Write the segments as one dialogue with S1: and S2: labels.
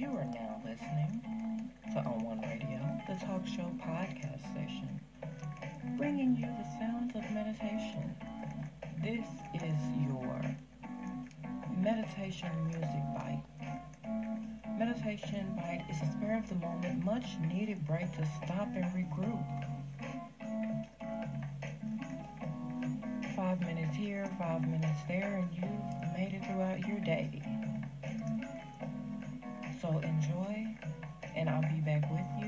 S1: You are now listening to On One Radio, the talk show podcast station, bringing you the sounds of meditation. This is your meditation music bite. Meditation bite is a spur of the moment, much needed break to stop and regroup. Five minutes here, five minutes there, and you've made it throughout your day. So enjoy, and I'll be back with you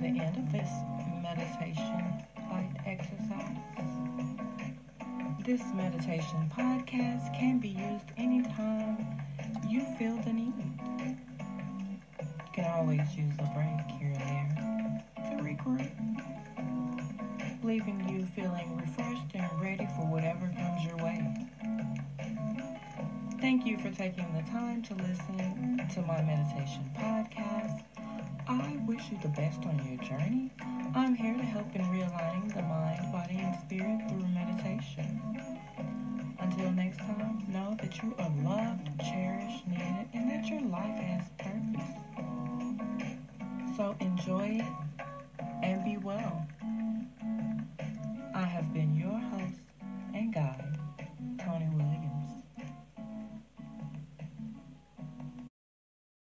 S1: the end of this meditation light exercise. This meditation podcast can be used anytime you feel the need. You can always use a break here and there to regroup, leaving you feeling refreshed and ready for whatever comes your way. Thank you for taking the time to listen to my meditation podcast. Wish you the best on your journey. I'm here to help in realigning the mind, body, and spirit through meditation. Until next time, know that you are loved, cherished, needed, and that your life has purpose. So enjoy it and be well. I have been